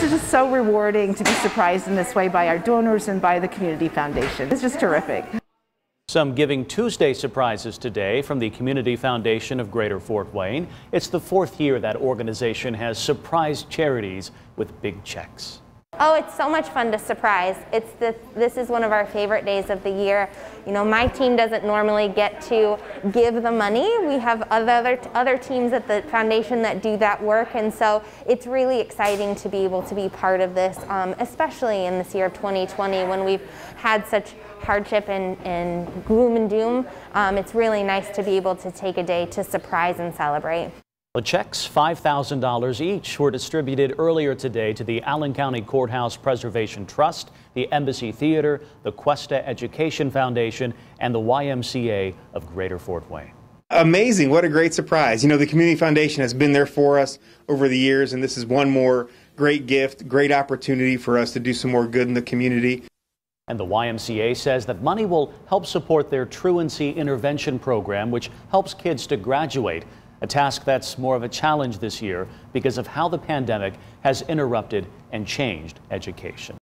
This is just so rewarding to be surprised in this way by our donors and by the Community Foundation. It's just terrific. Some Giving Tuesday surprises today from the Community Foundation of Greater Fort Wayne. It's the fourth year that organization has surprised charities with big checks. Oh, it's so much fun to surprise. It's the, this is one of our favorite days of the year. You know, my team doesn't normally get to give the money. We have other, other teams at the foundation that do that work, and so it's really exciting to be able to be part of this, um, especially in this year of 2020 when we've had such hardship and, and gloom and doom. Um, it's really nice to be able to take a day to surprise and celebrate. The checks, $5,000 each, were distributed earlier today to the Allen County Courthouse Preservation Trust, the Embassy Theater, the Questa Education Foundation, and the YMCA of Greater Fort Wayne. Amazing. What a great surprise. You know, the Community Foundation has been there for us over the years, and this is one more great gift, great opportunity for us to do some more good in the community. And the YMCA says that money will help support their truancy intervention program, which helps kids to graduate a task that's more of a challenge this year because of how the pandemic has interrupted and changed education.